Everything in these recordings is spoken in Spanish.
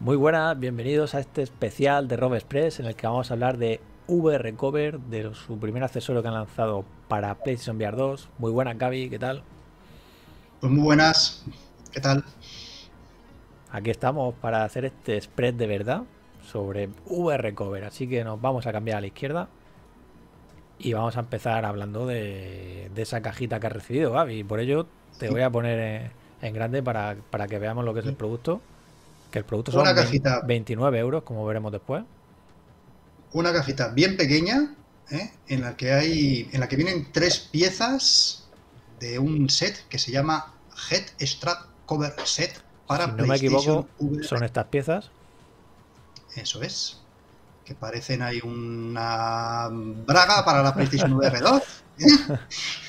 Muy buenas, bienvenidos a este especial de Rob Express en el que vamos a hablar de VR Cover, de su primer accesorio que han lanzado para PlayStation VR 2. Muy buenas, Gaby, ¿qué tal? Pues muy buenas, ¿qué tal? Aquí estamos para hacer este spread de verdad sobre VR Cover, así que nos vamos a cambiar a la izquierda y vamos a empezar hablando de, esa cajita que has recibido, Gaby. Por ello te voy a poner en, grande para, para que veamos lo que es el producto. Que el producto son cajita, 29 euros, como veremos después. Una cajita bien pequeña, ¿eh? en la que hay. En la que vienen tres piezas de un set que se llama Head Strap Cover Set para si no me equivoco, son estas piezas. Eso es. Que parecen ahí una braga para la PlayStation VR 2. ¿eh?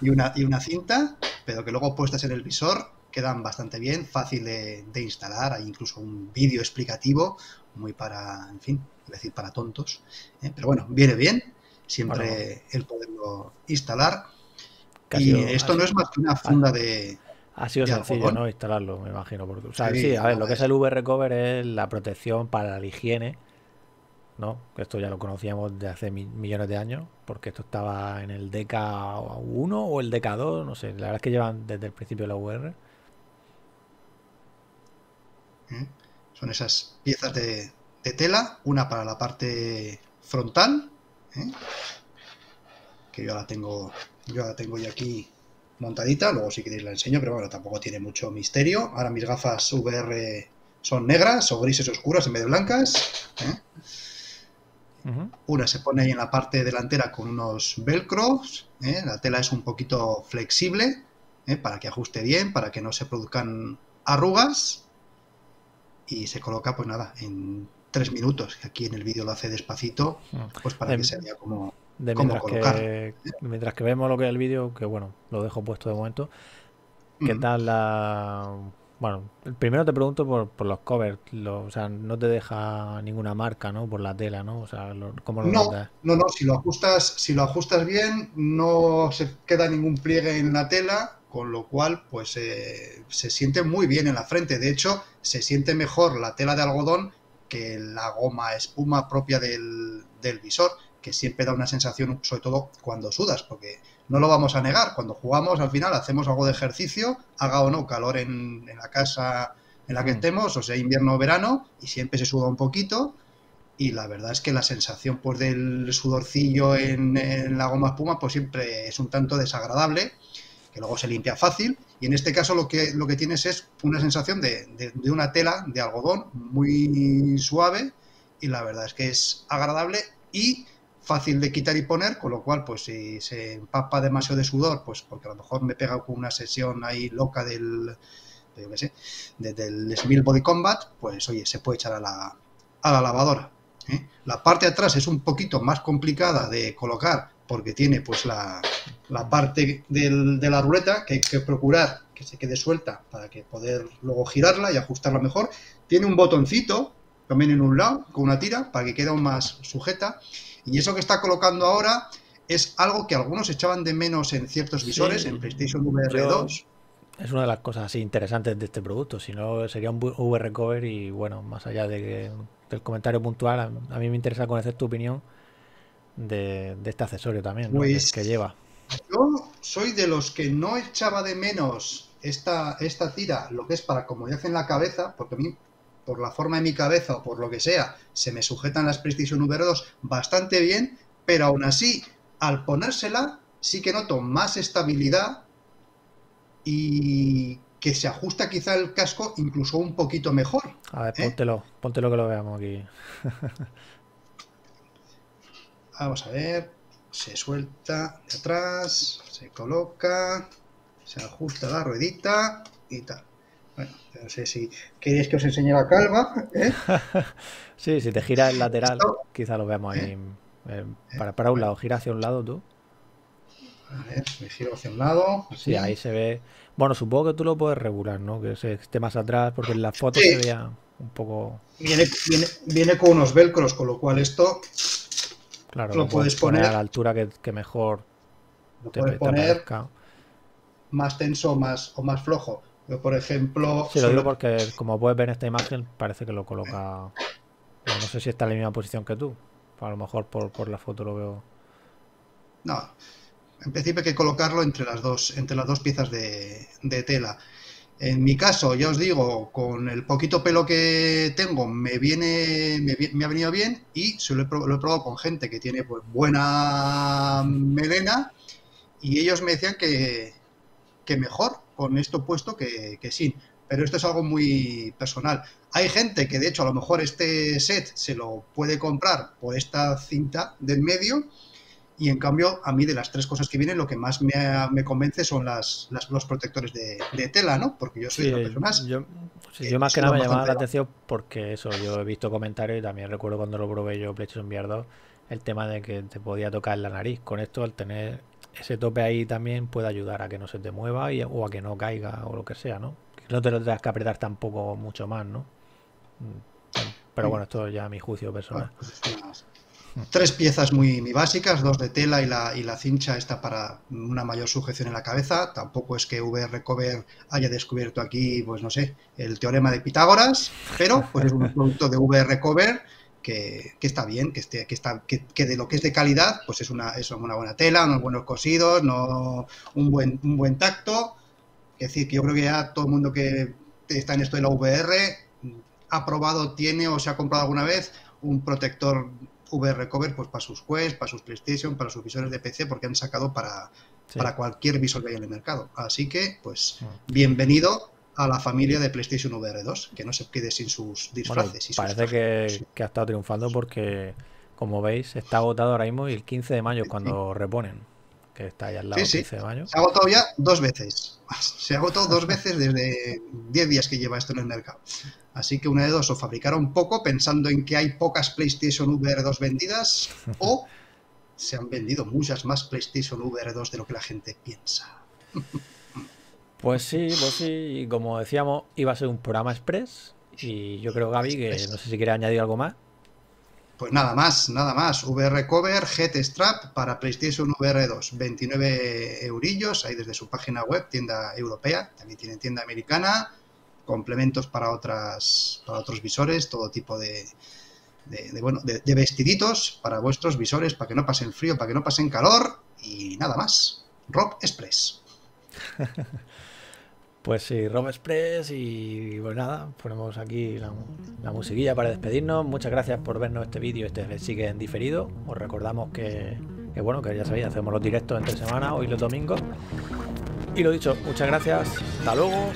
y, una, y una cinta, pero que luego puestas en el visor quedan bastante bien, fácil de, instalar, hay incluso un vídeo explicativo, muy para, en fin, decir para tontos, ¿eh? pero bueno, viene bien, siempre el poderlo instalar. y esto no es más que una funda de... Ha sido sencillo, ¿no? Instalarlo, me imagino. Porque, o sea, sí, a ver, lo que es el VR Cover es la protección para la higiene, ¿no? Esto ya lo conocíamos de hace millones de años, porque esto estaba en el DK1 o el DK2, no sé, la verdad es que llevan desde el principio de la VR. ¿eh? Son esas piezas de, tela, una para la parte frontal, ¿eh? que yo la tengo, yo la tengo ya aquí montadita, luego si queréis la enseño, pero bueno, tampoco tiene mucho misterio. Ahora mis gafas VR son negras o grises oscuras en vez de blancas. ¿eh? Una se pone ahí en la parte delantera con unos velcros. La tela es un poquito flexible para que ajuste bien, para que no se produzcan arrugas y se coloca, pues nada, en tres minutos. Aquí en el vídeo lo hace despacito, pues para que se vea como, de mientras Que, mientras que vemos lo que es el vídeo, que bueno, lo dejo puesto de momento. ¿Qué tal la.? Bueno, primero te pregunto por, por los covers. o sea, no te deja ninguna marca, ¿no? Por la tela, ¿no? O sea, ¿cómo lo no, no, no. Si lo ajustas, si lo ajustas bien, no se queda ningún pliegue en la tela con lo cual pues eh, se siente muy bien en la frente. De hecho, se siente mejor la tela de algodón que la goma espuma propia del, visor, que siempre da una sensación, sobre todo cuando sudas, porque no lo vamos a negar, cuando jugamos al final hacemos algo de ejercicio, haga o no calor en, la casa en la que mm. estemos, o sea, invierno o verano, y siempre se suda un poquito, y la verdad es que la sensación pues del sudorcillo en, en la goma espuma pues siempre es un tanto desagradable que luego se limpia fácil. Y en este caso lo que, lo que tienes es una sensación de, una tela de algodón muy suave y la verdad es que es agradable y fácil de quitar y poner, con lo cual, pues si se empapa demasiado de sudor, pues porque a lo mejor me pega con una sesión ahí loca del, de, del Smil Body Combat, pues oye, se puede echar a la, a la lavadora. ¿eh? La parte de atrás es un poquito más complicada de colocar porque tiene pues la, parte de la ruleta que hay que procurar que se quede suelta para que poder luego girarla y ajustarla mejor. Tiene un botoncito también en un lado con una tira para que quede aún más sujeta. Y eso que está colocando ahora es algo que algunos echaban de menos en ciertos visores, en PlayStation VR 2. Es una de las cosas así interesantes de este producto, si no sería un VR cover y bueno, más allá de del comentario puntual, a mí me interesa conocer tu opinión de, este accesorio también pues, que lleva. Yo soy de los que no echaba de menos esta, esta tira, lo que es para comodidad en la cabeza, porque a mí, por la forma de mi cabeza o por lo que sea, se me sujetan las PlayStation VR 2 bastante bien, pero aún así, al ponérsela, sí que noto más estabilidad y que se ajusta quizá el casco incluso un poquito mejor. A ver, ¿eh? póntelo, póntelo que lo veamos aquí. Vamos a ver. Se suelta de atrás, se coloca, se ajusta la ruedita y tal. Bueno, no sé si queréis que os enseñe la calva. ¿eh? sí, si te gira el lateral, quizá lo veamos ahí. ¿Eh? Eh, para, para un lado, gira hacia un lado tú. A ver, me giro hacia un lado. Sí, ahí se ve. Bueno, supongo que tú lo puedes regular, ¿no? Que se esté más atrás, porque en la foto se vea un poco. Viene, viene, con unos velcros, con lo cual esto. Claro, lo, puedes poner, a la altura que, mejor lo puedes poner más tenso más, o más flojo. Yo, por ejemplo. Sí, lo digo porque, como puedes ver en esta imagen, parece que lo coloca. no sé si está en la misma posición que tú. A lo mejor por, por la foto lo veo. No, en principio hay que colocarlo entre las dos, entre las dos piezas de, tela. En mi caso, ya os digo, con el poquito pelo que tengo me viene, me, ha venido bien y se lo, he, probado con gente que tiene pues buena melena y ellos me decían que, mejor con esto puesto que, que sin. Pero esto es algo muy personal. Hay gente que de hecho a lo mejor este set se lo puede comprar por esta cinta del medio y en cambio, a mí de las tres cosas que vienen, lo que más me, convence son las, los protectores de, tela, ¿no? Porque yo soy una persona Yo, yo más que nada me llamaba la atención porque eso, yo he visto comentarios y también recuerdo cuando lo probé yo PlayStation VR 2, el tema de que te podía tocar la nariz. Con esto, al tener ese tope ahí también puede ayudar a que no se te mueva y, o a que no caiga o lo que sea, ¿no? Que no te lo tengas que apretar tampoco mucho más, ¿no? Mm, pero bueno, esto ya a mi juicio personal. Pues Tres piezas muy, básicas, dos de tela y la, y la cincha está para una mayor sujeción en la cabeza. Tampoco es que VR Cover haya descubierto aquí, pues no sé, el teorema de Pitágoras, pero pues es un producto de VR Cover que, está bien, que, esté, que, está, que, de lo que es de calidad, pues es una, es una buena tela, unos buenos cosidos, no, un, buen, un buen tacto. Es decir, que yo creo que ya todo el mundo que está en esto de la VR ha probado, tiene o se ha comprado alguna vez un protector VR Cover pues para sus Quest, para sus PlayStation, para sus visores de PC, porque han sacado para, para cualquier visor que haya en el mercado. Así que, pues, ah. bienvenido a la familia de PlayStation VR 2, que no se quede sin sus disfraces. parece que, ha estado triunfando porque, como veis, está agotado ahora mismo y el 15 de mayo cuando reponen, que está ahí al lado. 15 de mayo. Se ha agotado ya dos veces. Se ha agotado dos veces desde 10 días que lleva esto en el mercado. Así que una de dos, o fabricaron poco pensando en que hay pocas PlayStation VR 2 vendidas, o se han vendido muchas más PlayStation VR 2 de lo que la gente piensa. Pues sí, pues sí, y como decíamos, iba a ser un programa express, y yo creo, Gaby, que no sé si quiere añadir algo más. Pues nada más, nada más. VR Cover Head Strap para PlayStation VR 2. 29 eurillos, ahí desde su página web, tienda europea. También tienen tienda americana complementos para otras para otros visores, todo tipo de, de, bueno, de, vestiditos para vuestros visores, para que no pasen frío, para que no pasen calor y nada más. Rob Express. Pues sí, Rob Express y pues nada, ponemos aquí la, musiquilla para despedirnos. Muchas gracias por vernos este vídeo, este sigue en diferido. Os recordamos que, que bueno, que ya sabéis, hacemos los directos entre semana, hoy los domingos. Y lo dicho, muchas gracias, hasta luego